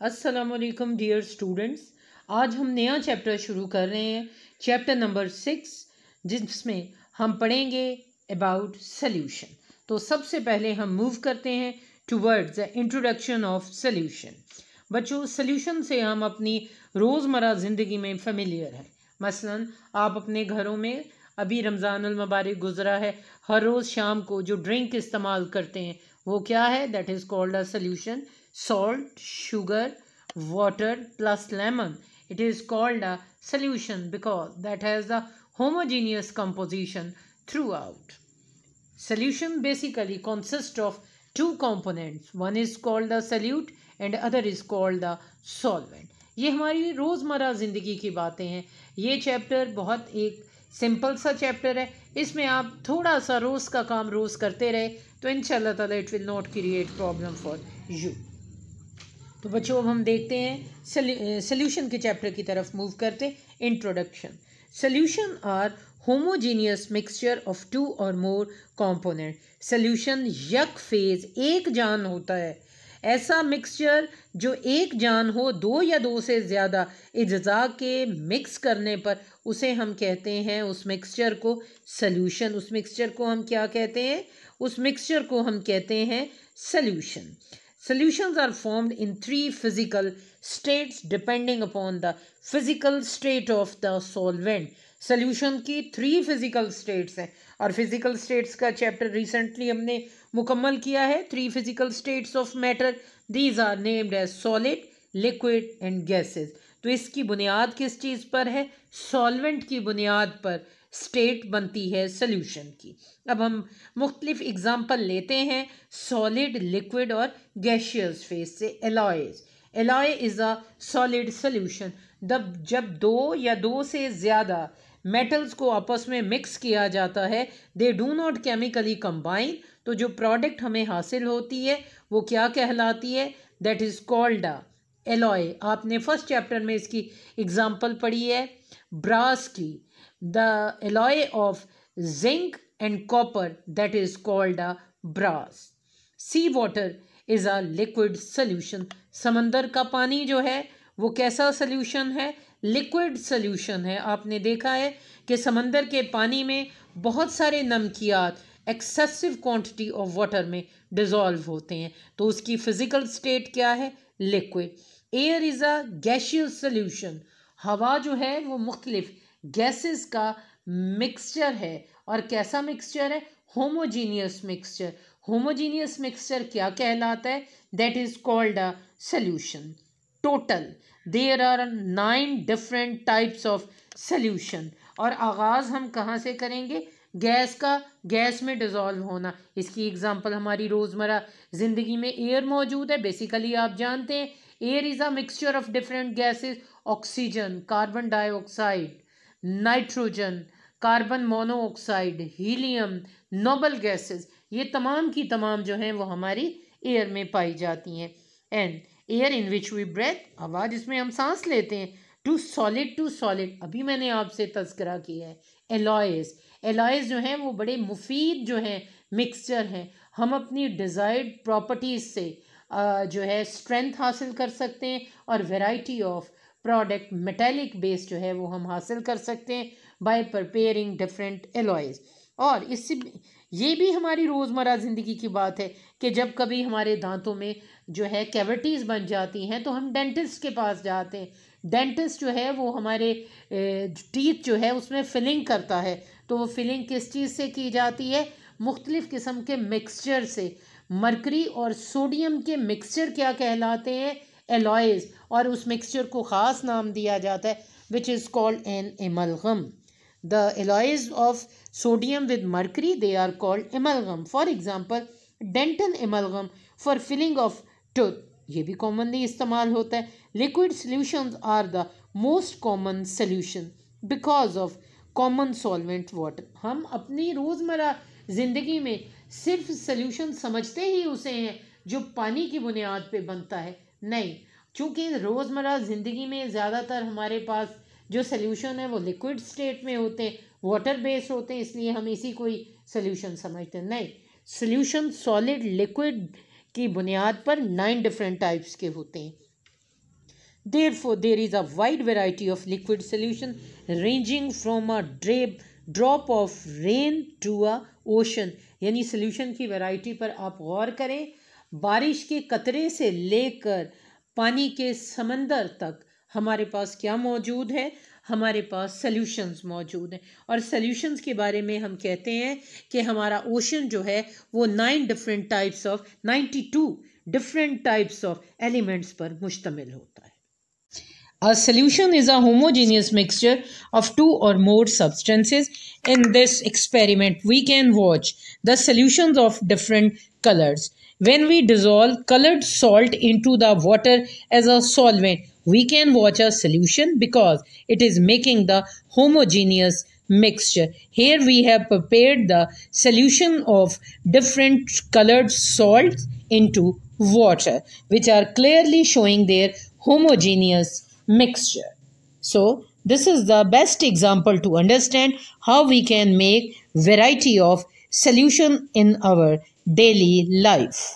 अस्सलाम dear students आज हम नया चैप्टर शुरू कर रहे हैं। चैप्टर नंबर सिक्स जिसमें हम पढ़ेंगे अबाउट सल्यूशन तो सबसे पहले हम मूव करते हैं towards the introduction of solution बच्चों सल्यूशन से हम अपनी रोज़मर्रा ज़िंदगी में फेमिलियर हैं। मसलन, आप अपने घरों में, अभी रमज़ान मुबारक गुजरा है, हर रोज़ शाम को जो ड्रिंक इस्तेमाल करते हैं, वो क्या है? That is called a solution salt, sugar, water plus lemon. It is called a solution because that has a homogeneous composition throughout. Solution basically consists of two components. One is called the solute and other is called the solvent. ये हमारी रोज़मर्रा ज़िंदगी की बातें हैं ये chapter बहुत एक सिंपल सा चैप्टर है इसमें आप थोड़ा सा रोज़ का काम रोज़ करते रहे तो इन ताला it will not create problem for you तो बच्चों, अब हम देखते हैं सोल्यूशन के चैप्टर की तरफ़ मूव करते हैं. Introduction solution are homogeneous mixture of two और मोर कॉम्पोनेंट सोल्यूशन यक फ़ेज़ एक जान होता है. ऐसा मिक्सचर जो एक जान हो, दो या दो से ज़्यादा अज्जा के मिक्स करने पर, उसे हम कहते हैं उस मिक्सचर को सल्यूशन उस मिक्सचर को हम क्या कहते हैं? उस मिक्सचर को हम कहते हैं solution Solutions are formed in three physical states depending upon the physical state of the solvent. Solution की थ्री फ़िज़िकल स्टेट्स हैं। और फ़िज़िकल स्टेट्स का चैप्टर रिसेंटली हमने मुकम्मल किया है। Three physical states of matter these are named as solid liquid and gases तो इसकी बुनियाद किस चीज़ पर है? सॉल्वेंट की बुनियाद पर। स्टेट बनती है सोल्यूशन की। अब हम मुख्तलिफ़ एग्ज़ाम्पल लेते हैं सॉलिड, लिक्विड और गैशियस फेस से, alloys. Alloy is a solid solution. जब जब दो या दो से ज़्यादा मेटल्स को आपस में मिक्स किया जाता है, they do not chemically combine तो जो प्रोडक्ट हमें हासिल होती है, वो क्या कहलाती है? That is called a alloy आपने फ़र्स्ट चैप्टर में इसकी एग्ज़ाम्पल पढ़ी है। ब्रास की। The alloy of zinc and copper that is called a brass. Sea water is a liquid solution. समंदर का पानी जो है, वो कैसा सोल्यूशन है? लिक्विड सोल्यूशन है। आपने देखा है कि समंदर के पानी में बहुत सारे नमकियात एक्सेसिव क्वांटिटी ऑफ़ वाटर में डिज़ोल्व होते हैं। तो उसकी फ़िज़िकल स्टेट क्या है? Liquid air is a gaseous solution हवा जो है, वो मुख्तलिफ़ गैसेस का मिक्सचर है। और कैसा मिक्सचर है? Homogeneous mixture. होमोजीनियस मिक्सचर क्या कहलाता है? That is called a solution total there are nine different types of solution और आगाज़ हम कहाँ से करेंगे? गैस का। गैस में डिज़ोल्व होना। इसकी एग्जांपल हमारी रोज़मर्रा ज़िंदगी में एयर मौजूद है। बेसिकली आप जानते हैं air is a mixture of different gases oxygen carbon dioxide nitrogen, carbon monoxide, helium, noble gases, ये तमाम की तमाम जो हैं वो हमारी एयर में पाई जाती हैं। And air in which we breathe आवाज़ इसमें हम सांस लेते हैं। टू सॉलिड टू सॉलिड अभी मैंने आपसे तस्करा किया है। एलॉयस एलॉयस जो हैं वो बड़े मुफीद जो हैं मिक्सचर हैं। हम अपनी डिज़ायर्ड प्रॉपर्टीज़ से जो है स्ट्रेंथ हासिल कर सकते हैं और variety of product metallic base जो है वो हम हासिल कर सकते हैं बाय प्रपेयरिंग डिफरेंट एलॉयज़ और इससे ये भी हमारी रोज़मर्रा ज़िंदगी की बात है कि जब कभी हमारे दांतों में जो है कैविटीज़ बन जाती हैं तो हम डेंटिस्ट के पास जाते हैं। डेंटिस्ट जो है वो हमारे टीथ जो है उसमें फिलिंग करता है तो वो फिलिंग किस चीज़ से की जाती है? मुख्तलिफ़ किस्म के मिक्सचर से। मरकरी और सोडियम के मिक्सचर क्या कहलाते हैं? एलॉयज़ और उस मिक्सचर को ख़ास नाम दिया जाता है which is called an amalgam the alloys of sodium with mercury they are called amalgam for example dental amalgam for filling of tooth ये भी कॉमनली इस्तेमाल होता है. Liquid solution are the most common solution because of common solvent water हम अपनी रोज़मर्रा ज़िंदगी में सिर्फ़ सोल्यूशन समझते ही उसे हैं जो पानी की बुनियाद पे बनता है. नहीं चूँकि रोज़मर्रा ज़िंदगी में ज़्यादातर हमारे पास जो सोल्यूशन है वो लिक्विड स्टेट में होते हैं वाटर बेस्ड होते हैं इसलिए हम इसी को ही सोल्यूशन समझते हैं। नहीं सोल्यूशन सॉलिड लिक्विड की बुनियाद पर नाइन डिफरेंट टाइप्स के होते हैं। Therefore, there is a wide variety of liquid solution ranging from a drape drop of rain to a ocean यानी solution की variety पर आप गौर करें बारिश के कतरे से लेकर पानी के समंदर तक हमारे पास क्या मौजूद है? हमारे पास सल्यूशंस मौजूद हैं। और सल्यूशंस के बारे में हम कहते हैं कि हमारा ओशन जो है, वो nine different types of ninety two different types of elements पर मुश्तमिल होता है। A solution is a homogeneous mixture of two or more substances. In this experiment, we can watch the solutions of different colors. When we dissolve colored salt into the water as a solvent, we can watch a solution because it is making the homogeneous mixture. Here we have prepared the solution of different colored salts into water which are clearly showing their homogeneous mixture. So this is the best example to understand how we can make variety of solution in our daily life.